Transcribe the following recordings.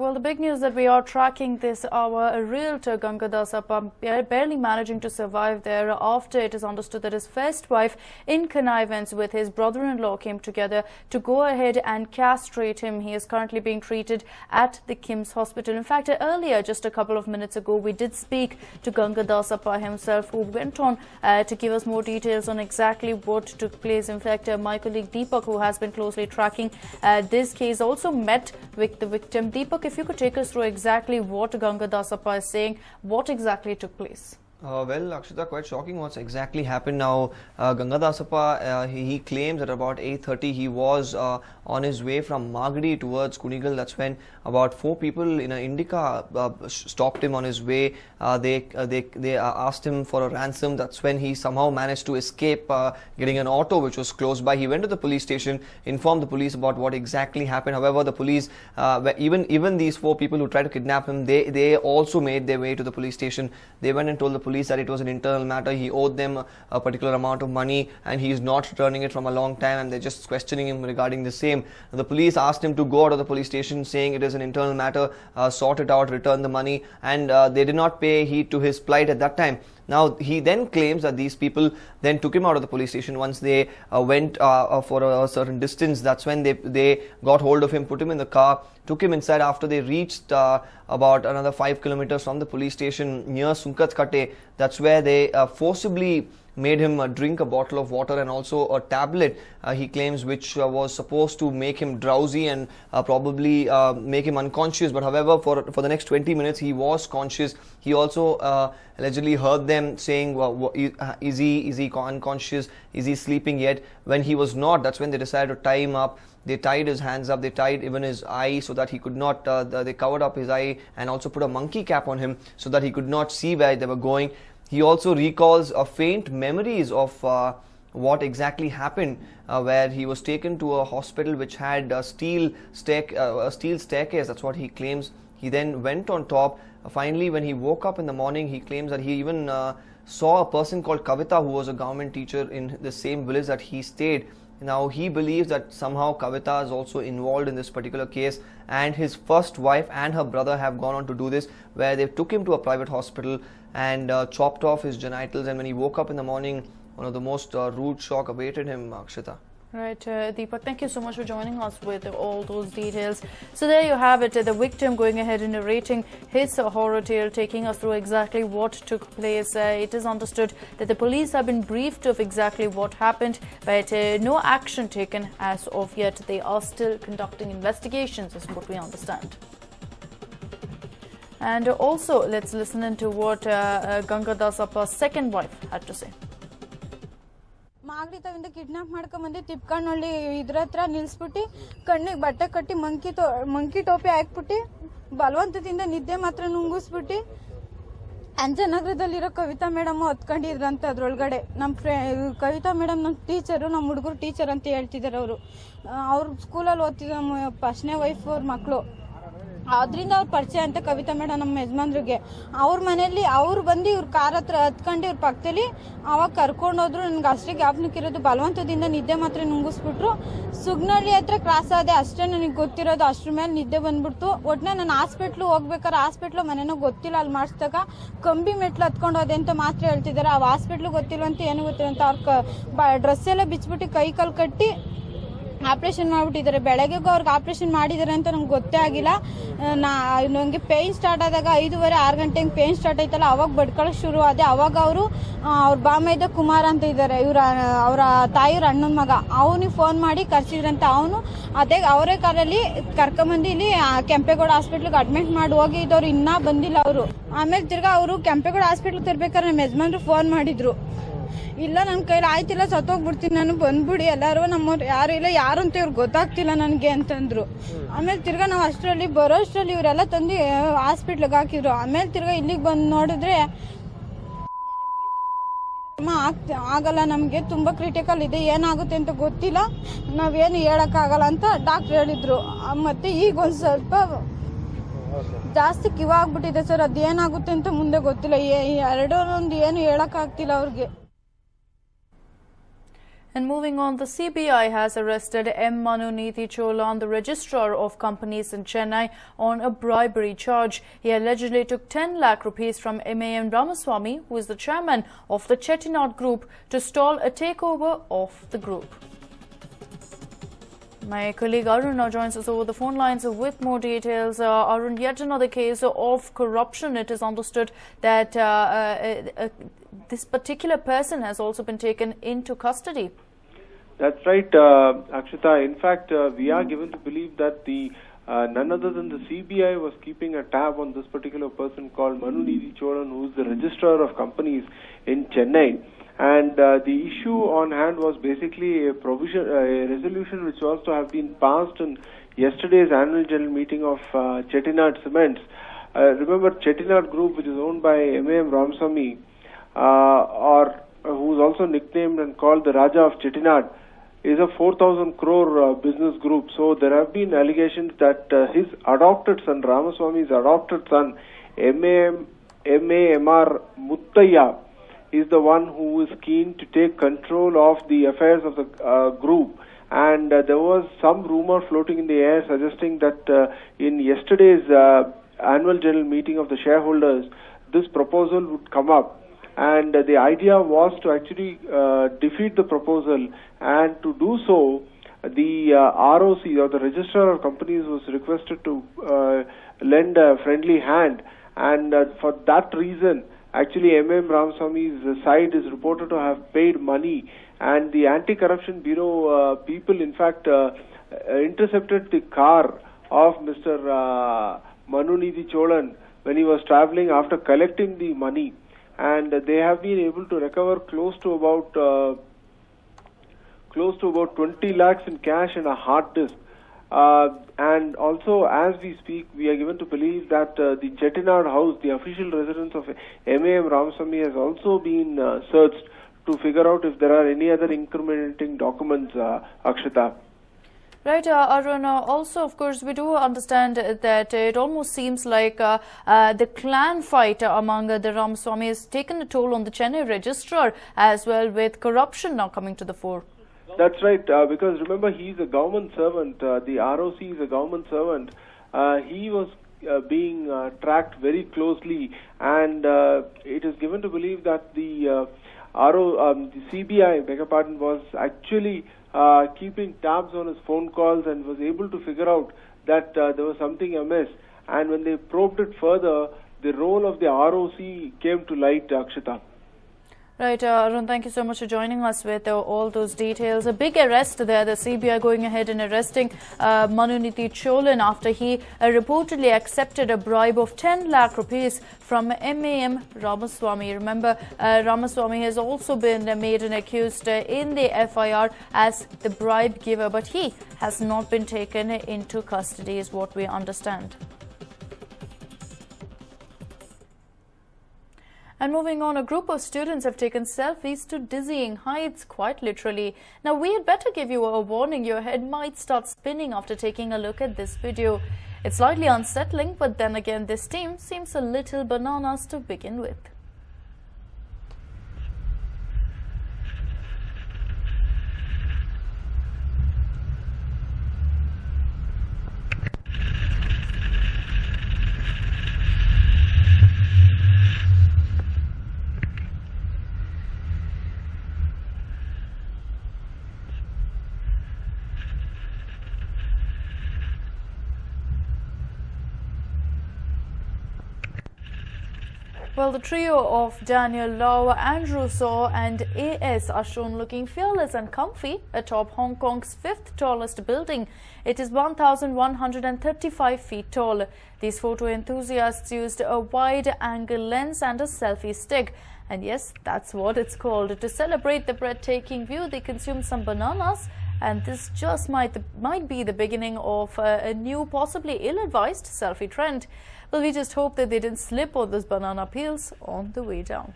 Well, the big news that we are tracking this hour, realtor Ganga Dasappa barely managing to survive there after it is understood that his first wife, in connivance with his brother-in-law, came together to go ahead and castrate him. He is currently being treated at the KIMS Hospital. In fact, earlier, just a couple of minutes ago, we did speak to Ganga Dasappa himself, who went on uh, to give us more details on exactly what took place. In fact, uh, my colleague Deepak, who has been closely tracking uh, this case, also met with the victim. Deepak, if you could take us through exactly what Ganga Dasappa is saying, what exactly took place? Uh, well, Akshita, quite shocking what's exactly happened now. Uh, uh, he, he claims that about 8.30 he was uh, on his way from Magadi towards Kunigal. That's when about four people in an Indica uh, stopped him on his way. Uh, they uh, they, they uh, asked him for a ransom. That's when he somehow managed to escape getting an auto which was close by. He went to the police station, informed the police about what exactly happened. However, the police, even even these four people who tried to kidnap him, they, they also made their way to the police station. They went and told the police police that it was an internal matter. He owed them a particular amount of money and he is not returning it from a long time and they're just questioning him regarding the same. The police asked him to go out of the police station saying it is an internal matter, uh, sort it out, return the money and uh, they did not pay heed to his plight at that time. Now, he then claims that these people then took him out of the police station once they uh, went uh, uh, for a, certain distance. That's when they, they got hold of him, put him in the car, took him inside after they reached uh, about another five kilometers from the police station near Sunkat Kate. That's where they uh, forcibly made him uh, drink a bottle of water and also a tablet uh, he claims which uh, was supposed to make him drowsy and uh, probably uh, make him unconscious. But however for for the next 20 minutes he was conscious. He also uh, allegedly heard them saying well, is he is he unconscious? Is he sleeping yet? When he was not that's when they decided to tie him up. They tied his hands up. They tied even his eye so that he could not they covered up his eye and also put a monkey cap on him so that he could not see where they were going he also recalls uh, faint memories of uh, what exactly happened, uh, where he was taken to a hospital which had a steel, stair- uh, a steel staircase. That's what he claims. He then went on top. finally, when he woke up in the morning, he claims that he even uh, saw a person called Kavita, who was a government teacher in the same village that he stayed. Now he believes that somehow Kavita is also involved in this particular case and his first wife and her brother have gone on to do this where they took him to a private hospital and uh, chopped off his genitals and when he woke up in the morning one of the most uh, rude shock awaited him Akshita. Right, uh, Deepak, thank you so much for joining us with all those details. So there you have it, uh, the victim going ahead and narrating his horror tale, taking us through exactly what took place. Uh, it is understood that the police have been briefed of exactly what happened, but uh, no action taken as of yet. They are still conducting investigations, is what we understand. And also, let's listen into what uh, uh, Ganga Dasappa's second wife had to say. Magadi ತವಿಂದ kidnap ಮಾಡ್ಕೊಂಬಂದು ತಿಪ್ಕಣ್ಣಳ್ಳಿ ಇದ್ರ ಹತ್ರ ನಿಲ್ಸ್ಬಿಟ್ಟು ಕಣ್ಣಿಗೆ ಬಟ್ಟೆ ಕಟ್ಟಿ monkey ತೋ monkey ಟೋಪಿ ಹಾಕ್ಬಿಟ್ಟು ಬಲವಂತದಿಂದ ನಿದ್ದೆ ಮಾತ್ರ ನುಂಗಿಸ್ಬಿಟ್ಟು ಅಂಜನಗರದಲ್ಲಿರೋ ಕವಿತಾ ಮೇಡಮ್ ಹೊತ್ಕೊಂಡಿದ್ರಂತ ಅದ್ರೊಳಗಡೆ. ನಮ್ಮ ಫ್ರೇ ಕವಿತಾ ಮೇಡಮ್ ನಮ್ಮ ಟೀಚರು ನಮ್ಮ ಹುಡುಗರು ಟೀಚರ್ ಅಂತ ಹೇಳ್ತಿದ್ದಾರೆ ಅವರು. ಅವ್ರ ಸ್ಕೂಲಲ್ಲಿ ಓದ್ತಿದ್ದ ಫಸ್ಟ್ನೇ ವೈಫ್ ಅವ್ರ ಮಕ್ಕಳು ಅದರಿಂದ ಅವ್ರ ಪರಿಚಯ ಅಂತ ಕವಿತಾ ಮೇಡಮ್ ನಮ್ಮ ಯಜಮಾನ್ರಿಗೆ. ಅವ್ರ ಮನೆಯಲ್ಲಿ ಅವ್ರು ಬಂದು ಇವ್ರ ಕಾರ್ ಹತ್ರ ಹತ್ಕೊಂಡು ಇವ್ರ ಪಕ್ಕದಲ್ಲಿ ಅವಾಗ ಕರ್ಕೊಂಡು ಹೋದ್ರು, ನನ್ಗೆ ಅಷ್ಟೇ ಜ್ಞಾಪನಕ್ಕಿರೋದು ಬಲವಂತದಿಂದ ನಿದ್ದೆ ಮಾತ್ರ ನುಂಗಿಸ್ಬಿಟ್ರು. ಸುಗ್ನಳ್ಳಿ ಹತ್ರ ಕ್ರಾಸ್ ಆದೆ ಅಷ್ಟೇ ನನಗೆ ಗೊತ್ತಿರೋದು, ಅಷ್ಟ್ರ ಮೇಲೆ ನಿದ್ದೆ ಬಂದ್ಬಿಡ್ತು. ಒಟ್ಟನೆ ನಾನು ಹಾಸ್ಪಿಟ್ಲು ಹೋಗ್ಬೇಕಾದ್ರೆ ಹಾಸ್ಪಿಟ್ಲು ಮನೇನೋ ಗೊತ್ತಿಲ್ಲ, ಅಲ್ಲಿ ಮಾಡಿಸ್ದಾಗ ಕಂಬಿ ಮೆಟ್ಲು ಹತ್ಕೊಂಡು ಹೋದೆ ಅಂತ ಮಾತ್ರ ಹೇಳ್ತಿದ್ದಾರೆ ಆ ಹಾಸ್ಪಿಟ್ಲು ಗೊತ್ತಿಲ್ಲ ಅಂತ ಏನು ಗೊತ್ತಿಲ್ಲ ಅಂತ ಅವ್ರ ಡ್ರೆಸ್ ಎಲ್ಲ ಬಿಚ್ಬಿಟ್ಟು ಕೈ ಕಾಲು ಕಟ್ಟಿ ಆಪ್ರೇಷನ್ ಮಾಡ್ಬಿಟ್ಟಿದ್ದಾರೆ. ಬೆಳಗ್ಗೆಗೂ ಅವ್ರಿಗೆ ಆಪ್ರೇಷನ್ ಮಾಡಿದ್ದಾರೆ ಅಂತ ನಂಗೆ ಗೊತ್ತೇ ಆಗಿಲ್ಲ. ನಾ ಪೇಯ್ನ್ ಸ್ಟಾರ್ಟ್ ಆದಾಗ ಐದೂವರೆ, ಆರು ಗಂಟೆಗೆ ಪೇಯ್ನ್ ಸ್ಟಾರ್ಟ್ ಆಯ್ತಲ್ಲ, ಅವಾಗ ಬಡ್ಕೊಳ್ಳೋಕೆ ಶುರು ಆದೆ. ಅವಾಗ ಅವರು ಅವ್ರ ಬಾಮೈದ ಕುಮಾರ್ ಅಂತ ಇದ್ದಾರೆ ಇವ್ರ, ಅವರ ತಾಯಿಯವ್ರ ಅಣ್ಣನ ಮಗ. ಅವನಿಗೆ ಫೋನ್ ಮಾಡಿ ಕರ್ಸಿದ್ರಂತ. ಅವನು ಅದೇ, ಅವರೇ ಕಾರಲ್ಲಿ ಕರ್ಕೊಂಬಂದು ಇಲ್ಲಿ ಕೆಂಪೇಗೌಡ ಹಾಸ್ಪಿಟ್ಲಿಗೆ ಅಡ್ಮಿಟ್ ಮಾಡಿ ಹೋಗಿದ್ದವ್ರು. ಇನ್ನೂ ಬಂದಿಲ್ಲ ಅವರು. ಆಮೇಲೆ ತಿರ್ಗಾ ಅವರು ಕೆಂಪೇಗೌಡ ಹಾಸ್ಪಿಟ್ಲಿಗೆ ತರಬೇಕಾದ್ರೆ ನಮ್ಮ ಯಜಮಾನ್ರು ಫೋನ್ ಮಾಡಿದ್ರು. ಇಲ್ಲ ನನ್ನ ಕೈಲಿ ಆಯ್ತಿಲ್ಲ, ಸತ್ತೋಗ್ಬಿಡ್ತೀನಿ, ನಾನು ಬಂದ್ಬಿಡಿ, ಎಲ್ಲರೂ ನಮ್ಮವ್ರು ಯಾರು ಇಲ್ಲ, ಯಾರು ಅಂತ ಇವ್ರು ಗೊತ್ತಾಗ್ತಿಲ್ಲ ನನಗೆ ಅಂತಂದ್ರು. ಆಮೇಲೆ ತಿರ್ಗ ನಾವು ಅಷ್ಟರಲ್ಲಿ ಬರೋ ಅಷ್ಟರಲ್ಲಿ ಇವರೆಲ್ಲ ತಂದು ಹಾಸ್ಪಿಟ್ಲಿಗೆ ಹಾಕಿದ್ರು. ಆಮೇಲೆ ತಿರ್ಗ ಇಲ್ಲಿಗೆ ಬಂದು ನೋಡಿದ್ರೆ ಆಗಲ್ಲ ನಮಗೆ, ತುಂಬಾ ಕ್ರಿಟಿಕಲ್ ಇದೆ, ಏನಾಗುತ್ತೆ ಅಂತ ಗೊತ್ತಿಲ್ಲ. ನಾವೇನು ಹೇಳಕ್ಕಾಗಲ್ಲ ಅಂತ ಡಾಕ್ಟರ್ ಹೇಳಿದ್ರು. ಮತ್ತೆ ಈಗ ಒಂದು ಸ್ವಲ್ಪ ಜಾಸ್ತಿ ಕಿವ ಆಗ್ಬಿಟ್ಟಿದೆ ಸರ್ ಅದೇನಾಗುತ್ತೆ ಅಂತ ಮುಂದೆ ಗೊತ್ತಿಲ್ಲ. ಎರಡೊಂದು ಏನು ಹೇಳಕ್ಕಾಗ್ತಿಲ್ಲ ಅವ್ರಿಗೆ. And moving on, the CBI has arrested M. Manuniti Cholan, the registrar of companies in Chennai, on a bribery charge. He allegedly took 10 lakh rupees from MAM Ramaswamy, who is the chairman of the Chettinad Group, to stall a takeover of the group. My colleague Arun now joins us over the phone lines with more details. Uh, Arun, yet another case of corruption. It is understood that uh, uh, uh this particular person has also been taken into custody. That's right, uh, Akshita. In fact, uh, we are given to believe that the none other than the CBI was keeping a tab on this particular person called Manu Nidhi Cholan, who is the registrar of companies in Chennai. And uh, the issue on hand was basically a provision, uh, a resolution which was to have been passed in yesterday's annual general meeting of uh, Chettinad Cements. Uh, remember, Chettinad Group, which is owned by M.A.M. Ramaswamy, uh, or uh, who is also nicknamed and called the Raja of Chettinad, is a 4,000 crore uh, business group. So there have been allegations that uh, his adopted son, Ramaswamy's adopted son, M.A.M. M.A.M.R. Muthiah, is the one who is keen to take control of the affairs of the uh, group. And uh, there was some rumor floating in the air suggesting that uh, in yesterday's uh, annual general meeting of the shareholders, this proposal would come up. And uh, the idea was to actually uh, defeat the proposal, and to do so, the ROC or the Registrar of Companies was requested to lend a friendly hand. And for that reason, Actually, M.M. Ramaswamy's side is reported to have paid money, and the Anti-Corruption Bureau uh, people, in fact, uh, uh intercepted the car of Mr. Uh, Manunidhi Cholan when he was traveling after collecting the money, and they have been able to recover close to about uh, close to about 20 lakhs in cash and a hard disk. Uh, and also, as we speak, we are given to believe that uh, the Chettinad house, the official residence of MAM Ramaswamy, has also been uh, searched to figure out if there are any other incriminating documents, uh, Akshita. Right, uh, Arun, uh, also, of course, we do understand that it almost seems like uh, uh, the clan fight among the Ramaswamy has taken a toll on the Chennai registrar as well, with corruption now coming to the fore. That's right, uh, because remember, he's a government servant. Uh, the ROC is a government servant. He was uh, being uh, tracked very closely, and uh, it is given to believe that the RO, um, the CBI, beg pardon, was actually Uh, keeping tabs on his phone calls and was able to figure out that uh, there was something amiss. And when they probed it further, the role of the ROC came to light, Akshita. Right, uh, Arun, thank you so much for joining us with uh, all those details. A big arrest there, the CBI going ahead and arresting uh, Manuniti Cholan after he uh, reportedly accepted a bribe of 10 lakh rupees from MAM Ramaswamy. Remember, uh, Ramaswamy has also been made an accused uh, in the FIR as the bribe giver, but he has not been taken into custody, is what we understand. And moving on, a group of students have taken selfies to dizzying heights, quite literally. Now, we had better give you a warning. Your head might start spinning after taking a look at this video. It's slightly unsettling, but then again, this team seems a little bananas to begin with. Well, the trio of Daniel Lau, Andrew Saw and AS are shown looking fearless and comfy atop Hong Kong's fifth tallest building. It is 1,135 feet tall. These photo enthusiasts used a wide-angle lens and a selfie stick. And yes, that's what it's called. To celebrate the breathtaking view, they consumed some bananas and this just might, might be the beginning of a, a new, possibly ill-advised selfie trend. Well, we just hope that they didn't slip on those banana peels on the way down.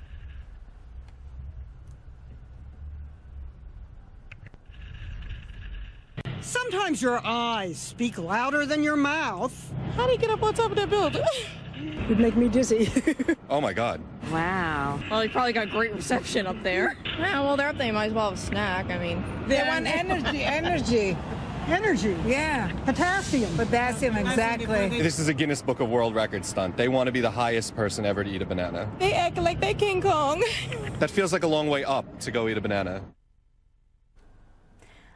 Sometimes your eyes speak louder than your mouth. How do you get up on top of that building? You'd make me dizzy. Oh my God. Wow. Well, they probably got great reception up there. Yeah, well, they're up there. You might as well have a snack. I mean, They want energy, energy. Energy, Yeah, potassium. potassium, exactly. This is a Guinness Book of World Records stunt. They want to be the highest person ever to eat a banana. they act like they King Kong. That feels like a long way up to go eat a banana.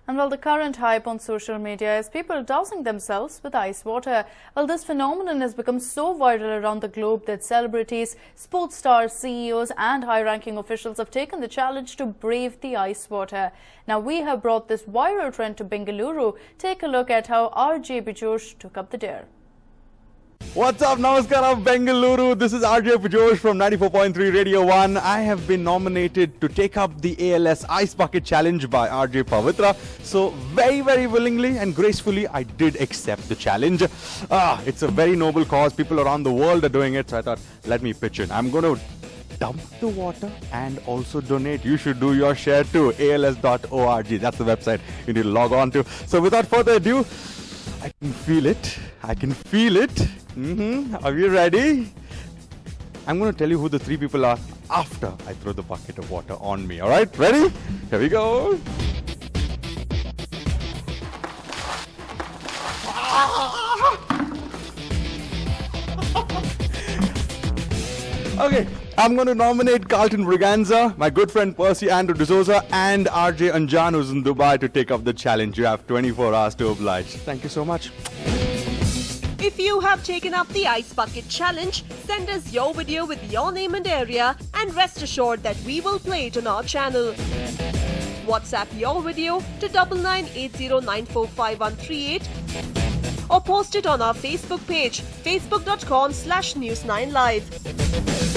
And while the current hype on social media is people dousing themselves with ice water, well, this phenomenon has become so viral around the globe that celebrities, sports stars, CEOs, and high ranking officials have taken the challenge to brave the ice water. Now, we have brought this viral trend to Bengaluru. Take a look at how RJ Bijosh took up the dare. What's up? Namaskaram, Bengaluru. This is RJ Pujosh from 94.3 Radio 1. I have been nominated to take up the ALS Ice Bucket Challenge by RJ Pavitra. So, very, very willingly and gracefully, I did accept the challenge. Ah, it's a very noble cause. People around the world are doing it. So, I thought, let me pitch in. I'm going to dump the water and also donate. You should do your share too. ALS.org. That's the website you need to log on to. So, without further ado, I can feel it. I can feel it. hmm Are you ready? I'm going to tell you who the three people are after I throw the bucket of water on me. All right? Ready? Here we go. Okay, I'm going to nominate Carlton Braganza, my good friend Percy Andrew D'Souza, and RJ Anjan, who's in Dubai, to take up the challenge. You have 24 hours to oblige. Thank you so much. If you have taken up the Ice Bucket Challenge, send us your video with your name and area and rest assured that we will play it on our channel. WhatsApp your video to 9980945138 or post it on our Facebook page, facebook.com slash news9live.